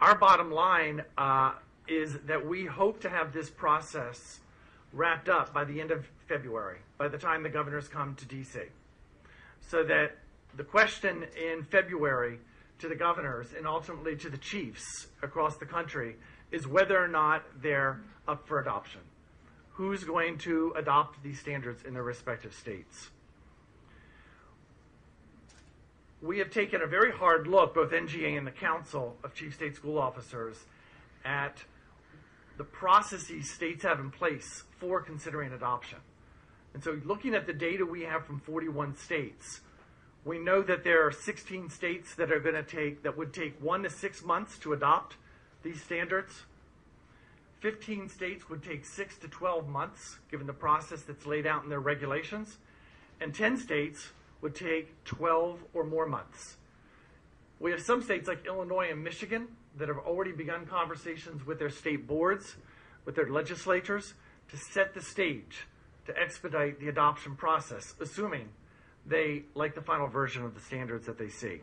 Our bottom line uh, is that we hope to have this process wrapped up by the end of February, by the time the governors come to DC. So that the question in February to the governors and ultimately to the chiefs across the country is whether or not they're up for adoption. Who's going to adopt these standards in their respective states? We have taken a very hard look, both NGA and the Council of Chief State School Officers, at the processes states have in place for considering adoption. And so, looking at the data we have from 41 states, we know that there are 16 states that are going to take that would take one to six months to adopt these standards. 15 states would take six to 12 months, given the process that's laid out in their regulations, and 10 states would take 12 or more months. We have some states like Illinois and Michigan that have already begun conversations with their state boards, with their legislatures, to set the stage to expedite the adoption process, assuming they like the final version of the standards that they see.